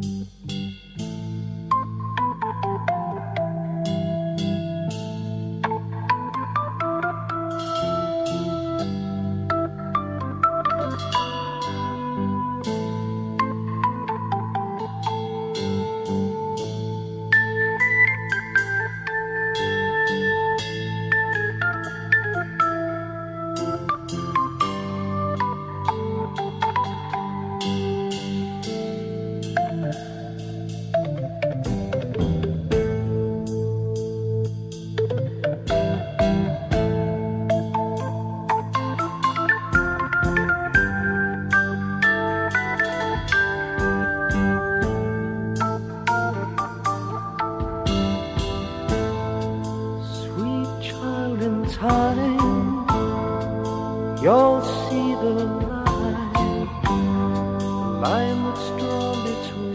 Sweet line that's drawn between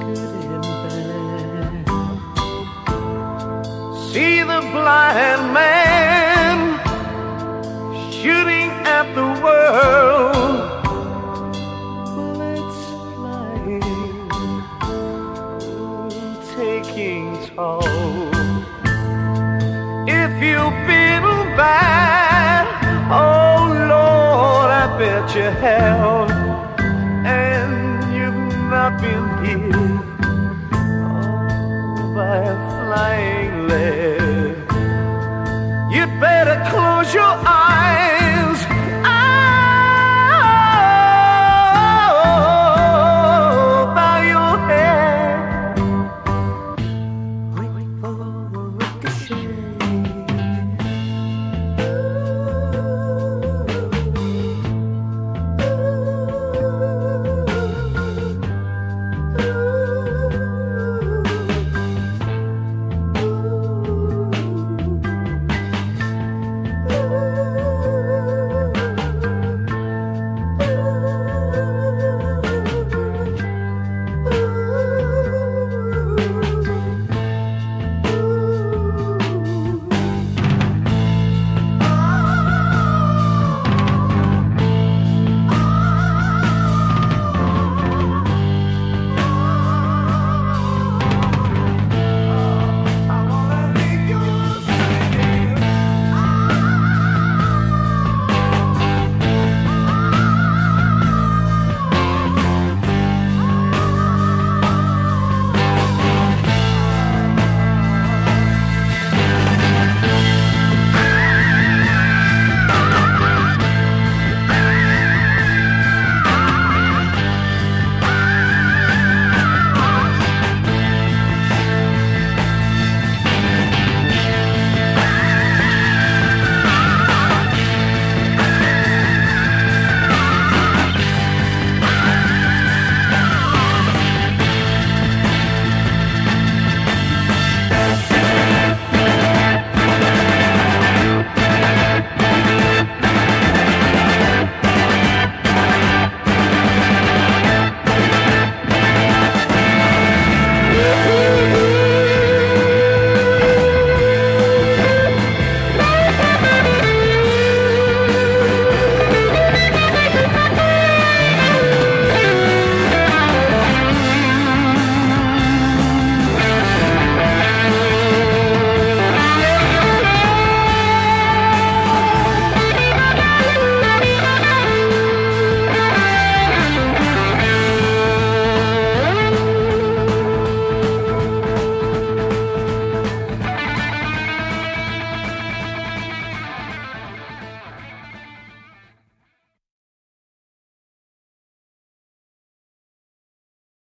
good and bad. See the blind man shooting at the world, bullets flying taking toll. If you've been bad, And you've not been here